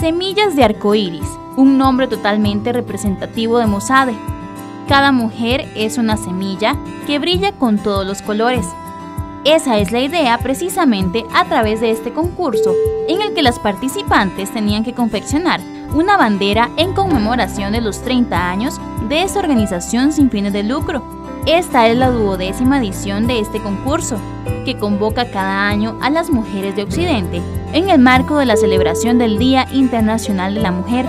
Semillas de arcoíris, un nombre totalmente representativo de Musade. Cada mujer es una semilla que brilla con todos los colores. Esa es la idea precisamente a través de este concurso, en el que las participantes tenían que confeccionar una bandera en conmemoración de los 30 años de esta organización sin fines de lucro. Esta es la duodécima edición de este concurso, que convoca cada año a las mujeres de Occidente en el marco de la celebración del Día Internacional de la Mujer.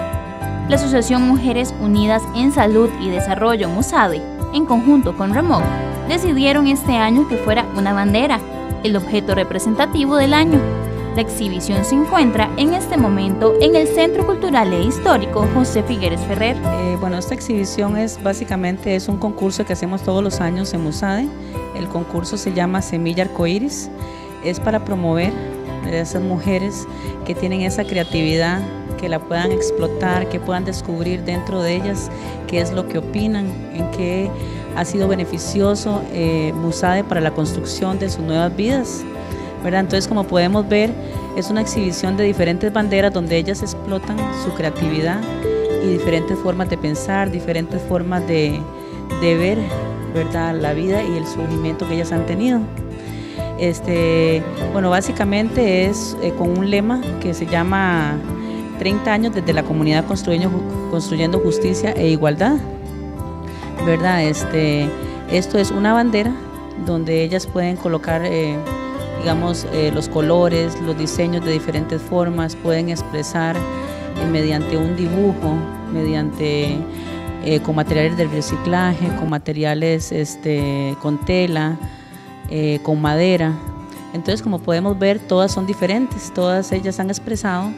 La Asociación Mujeres Unidas en Salud y Desarrollo MUSADE, en conjunto con REMOC, decidieron este año que fuera una bandera, el objeto representativo del año. La exhibición se encuentra en este momento en el Centro Cultural e Histórico José Figueres Ferrer. Eh, bueno, esta exhibición es básicamente es un concurso que hacemos todos los años en Musade. El concurso se llama Semilla Arcoiris. Es para promover a esas mujeres que tienen esa creatividad, que la puedan explotar, que puedan descubrir dentro de ellas qué es lo que opinan, en qué ha sido beneficioso eh, Musade para la construcción de sus nuevas vidas. Entonces, como podemos ver, es una exhibición de diferentes banderas donde ellas explotan su creatividad y diferentes formas de pensar, diferentes formas de, ver la vida y el surgimiento que ellas han tenido. Este, bueno, básicamente es eh, con un lema que se llama 30 años desde la comunidad construyendo, construyendo justicia e igualdad. ¿Verdad? Este, esto es una bandera donde ellas pueden colocar, eh, digamos, eh, los colores, los diseños de diferentes formas, pueden expresar mediante un dibujo, mediante con materiales del reciclaje, con materiales este, con tela, con madera. Entonces, como podemos ver, todas son diferentes, todas ellas han expresado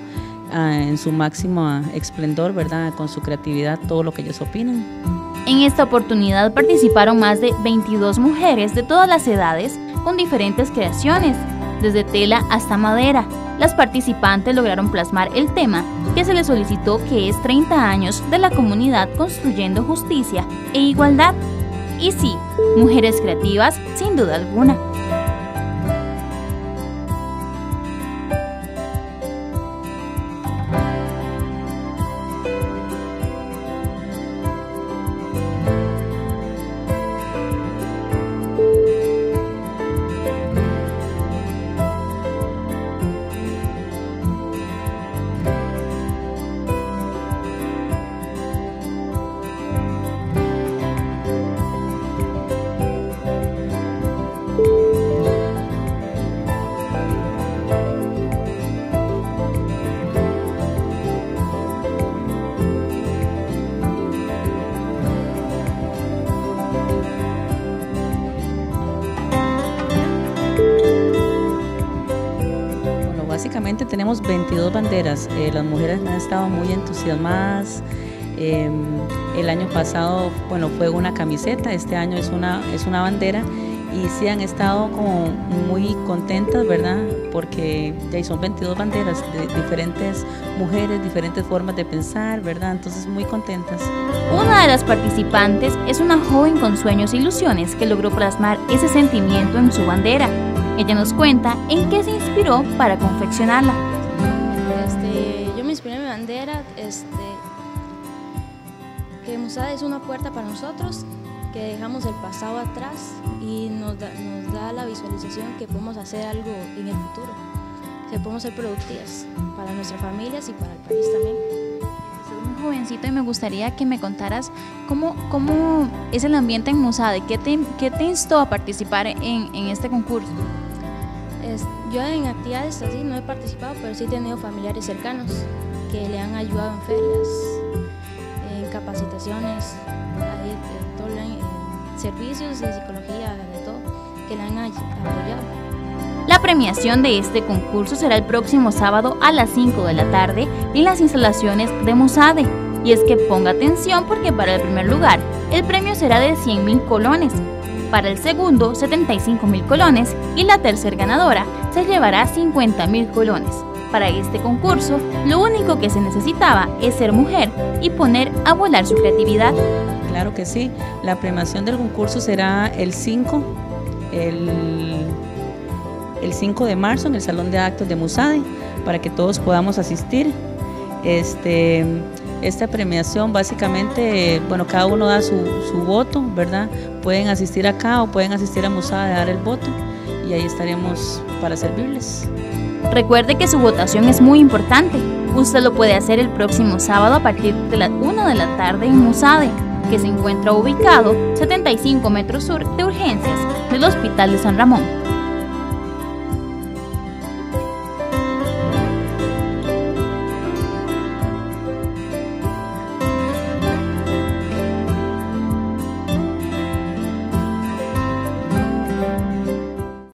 Ah, en su máximo esplendor, ¿verdad? Con su creatividad, todo lo que ellos opinan. En esta oportunidad participaron más de 22 mujeres de todas las edades con diferentes creaciones, desde tela hasta madera. Las participantes lograron plasmar el tema que se les solicitó que es 30 años de la comunidad construyendo justicia e igualdad. Y sí, mujeres creativas sin duda alguna. Básicamente tenemos 22 banderas. Eh, las mujeres han estado muy entusiasmadas. Em, el año pasado, bueno, fue una camiseta, este año es una, es una bandera y sí han estado como muy contentas, ¿verdad? Porque ya son 22 banderas de diferentes mujeres, diferentes formas de pensar, ¿verdad? Entonces muy contentas. Una de las participantes es una joven con sueños e ilusiones que logró plasmar ese sentimiento en su bandera ella nos cuenta en qué se inspiró para confeccionarla. Este, yo me inspiré en mi bandera, este, que Musada es una puerta para nosotros, que dejamos el pasado atrás y nos da, nos da la visualización que podemos hacer algo en el futuro, que podemos ser productivas para nuestras familias y para el país también muy jovencito y me gustaría que me contaras cómo, cómo es el ambiente en Musade, qué te, qué te instó a participar en, en este concurso yo en actividades así no he participado, pero sí he tenido familiares cercanos que le han ayudado en ferias, en capacitaciones, en servicios de psicología, de todo, que le han apoyado. La premiación de este concurso será el próximo sábado a las 5 de la tarde en las instalaciones de Musade. Y es que ponga atención porque para el primer lugar el premio será de 100 mil colones, para el segundo 75 mil colones y la tercer ganadora se llevará 50 mil colones. Para este concurso, lo único que se necesitaba es ser mujer y poner a volar su creatividad. Claro que sí, la premiación del concurso será el 5, el, el 5 de marzo en el Salón de Actos de Musade, para que todos podamos asistir. Este, esta premiación básicamente, bueno, cada uno da su, su, voto, ¿verdad? Pueden asistir acá o pueden asistir a Musada a dar el voto y ahí estaremos para servirles. Recuerde que su votación es muy importante. Usted lo puede hacer el próximo sábado a partir de las 1 de la tarde en Musade, que se encuentra ubicado 75 metros sur de urgencias del Hospital de San Ramón.